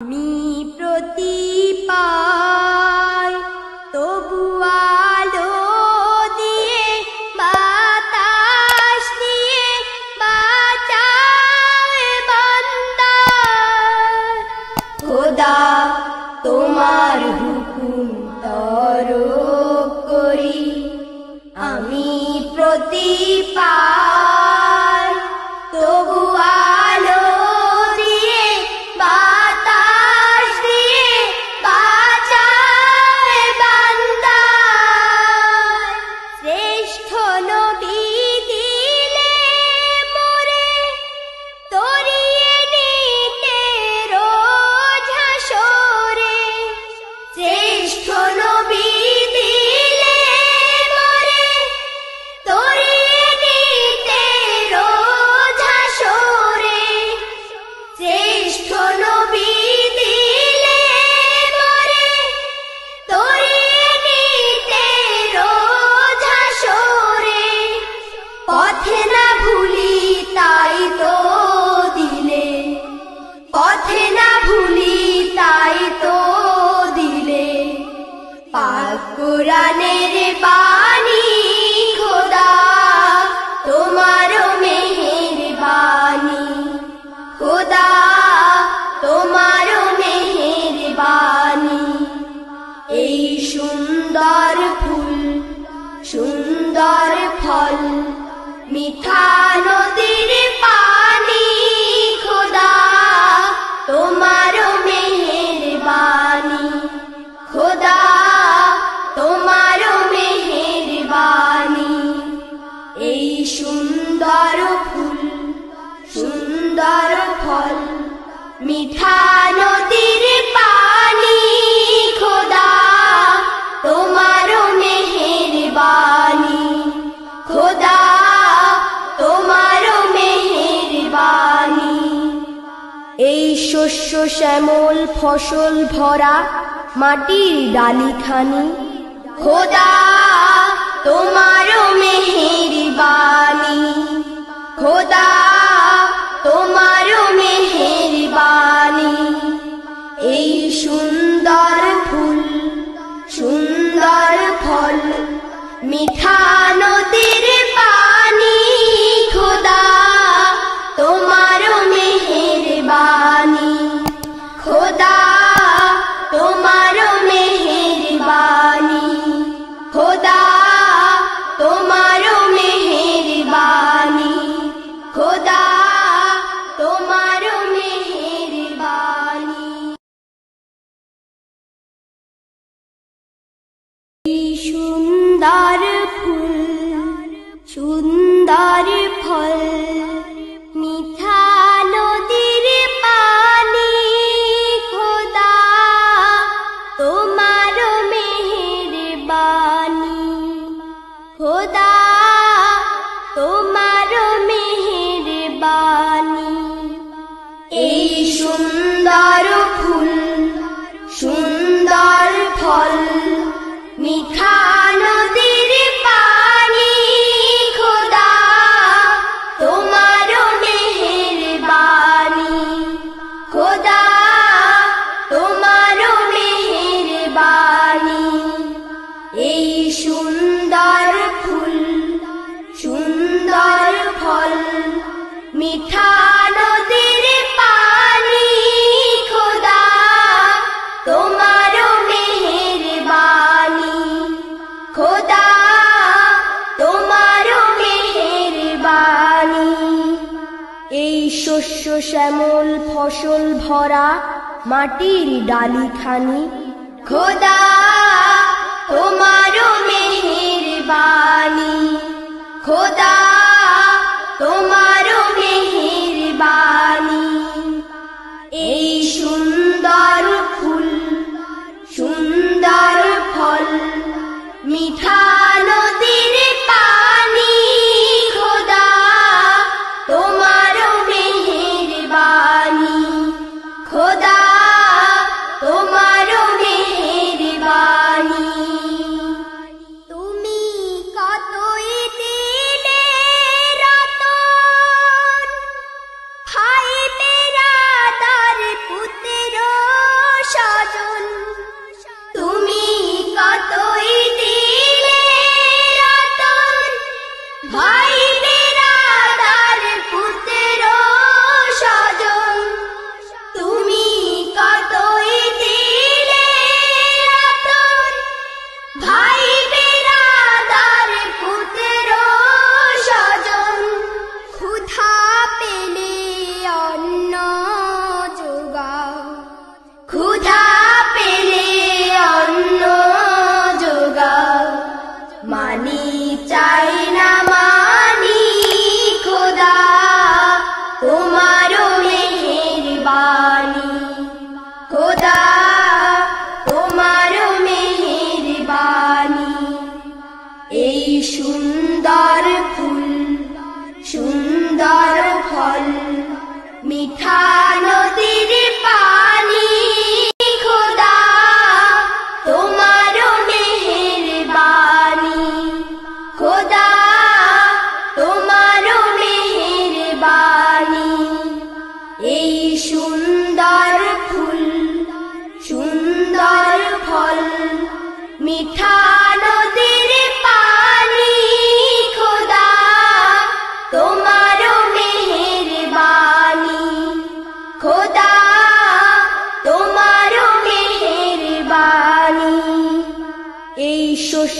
আমি প্রতিপা তো দিলে পাক বাণী, খোদা তোমার মেহের খোদা তোমার মেহের এই সুন্দর ফুল, সুন্দর ফল, মিঠা শস্য শ্যামল ফসল ভরা মাটির ডালিখানি। খোদা তোমার মেহেরবানি। খোদা খোদা শস্য শ্যামল ফসল ভরা মাটির ডালিখানি। খোদা তোমার মেহের বাণী খোদা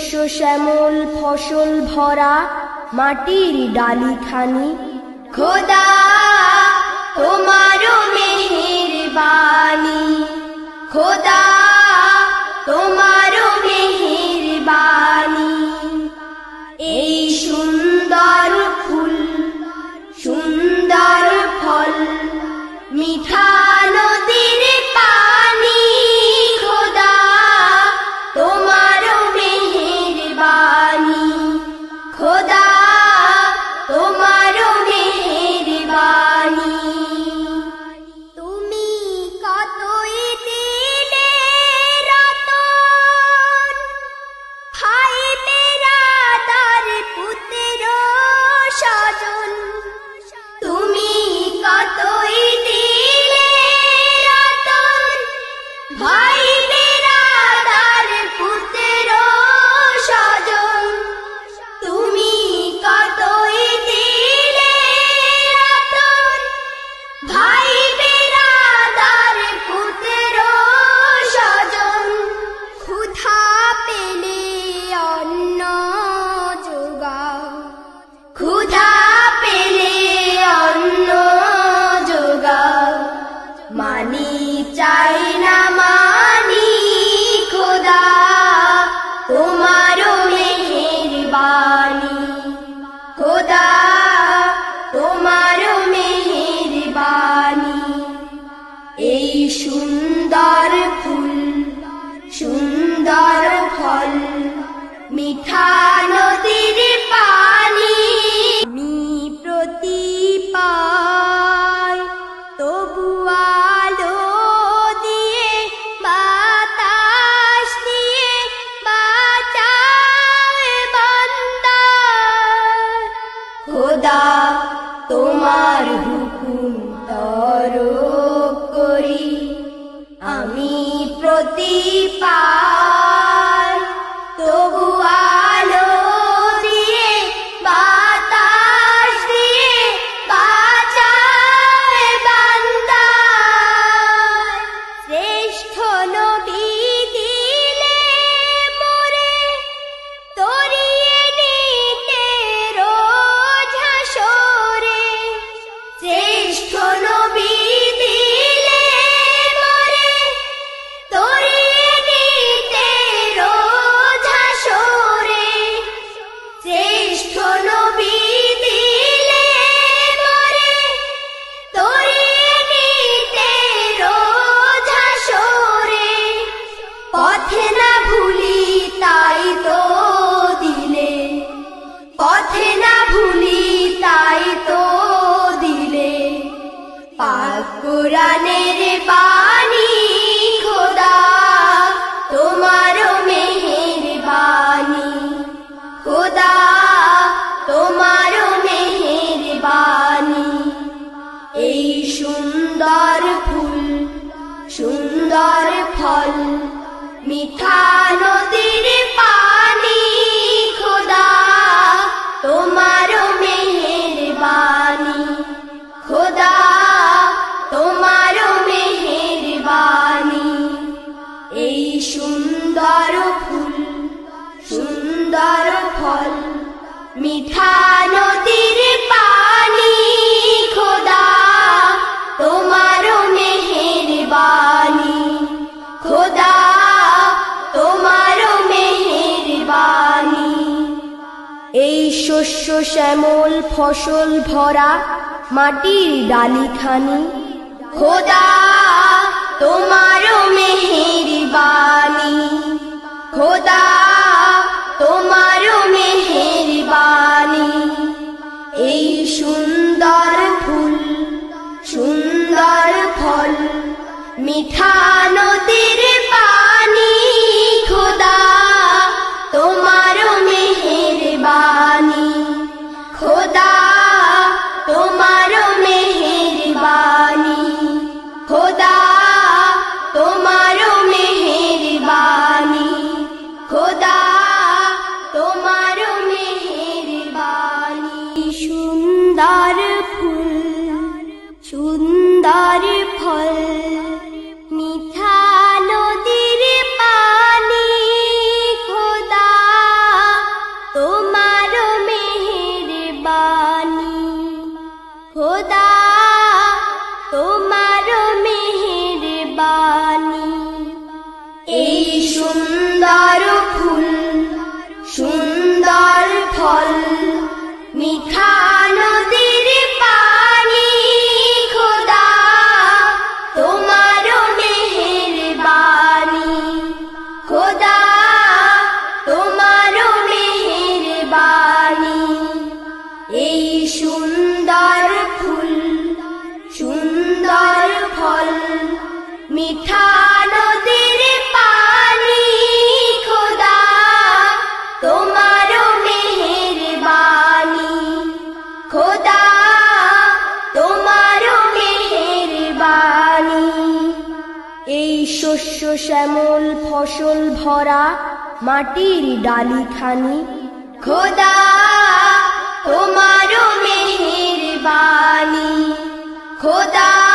শস্য শ্যামল ফসল ভরা মাটির ডালিখানি। খোদা তোমার মেহের বাণী খোদা শস্য শ্যামল ফসল ভরা মাটির ডালিখানি। খোদা, তোমার মেহের বাণী খোদা, তোমার মেহের বাণী এই সুন্দর ফুল, সুন্দর ফল, মিঠা সুন্দর ফুল, সুন্দর ফল, মিঠা নদীর পানি খোদা, তোমার মেহের বাণী খোদা, তোমার মেহের বাণী এই শস্য শ্যামল ফসল ভরা মাটির ডালিখানি। খোদা তোমার মেহের বাণী খোদা